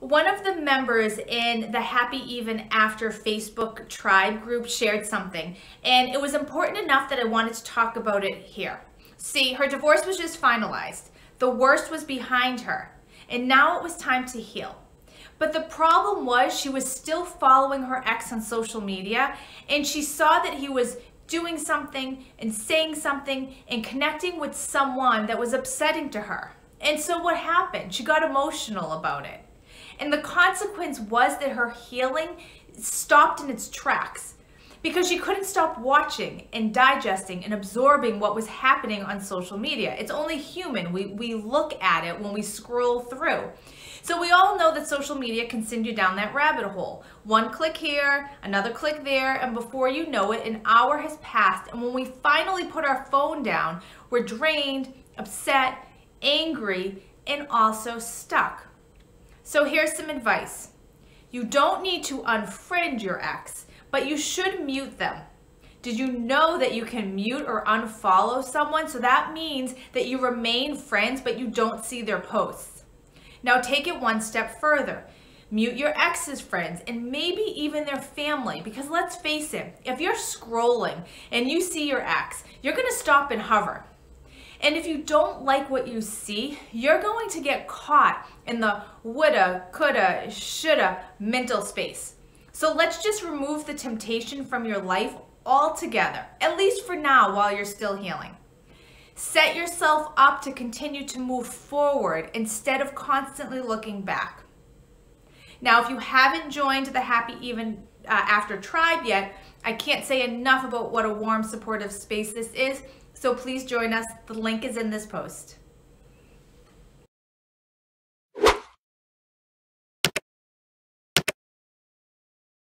One of the members in the Happy Even After Facebook tribe group shared something, and it was important enough that I wanted to talk about it here. See, her divorce was just finalized. The worst was behind her, and now it was time to heal. But the problem was she was still following her ex on social media, and she saw that he was doing something and saying something and connecting with someone that was upsetting to her. And so what happened? She got emotional about it. And the consequence was that her healing stopped in its tracks because she couldn't stop watching and digesting and absorbing what was happening on social media. It's only human. We, we look at it when we scroll through. So we all know that social media can send you down that rabbit hole. One click here, another click there, and before you know it, an hour has passed. And when we finally put our phone down, we're drained, upset, angry, and also stuck. So here's some advice. You don't need to unfriend your ex, but you should mute them. Did you know that you can mute or unfollow someone? So that means that you remain friends, but you don't see their posts. Now take it one step further. Mute your ex's friends and maybe even their family because let's face it, if you're scrolling and you see your ex, you're gonna stop and hover. And if you don't like what you see, you're going to get caught in the woulda, coulda, shoulda mental space. So let's just remove the temptation from your life altogether, at least for now while you're still healing. Set yourself up to continue to move forward instead of constantly looking back. Now, if you haven't joined the Happy Even uh, After Tribe yet, I can't say enough about what a warm, supportive space this is. So please join us. The link is in this post.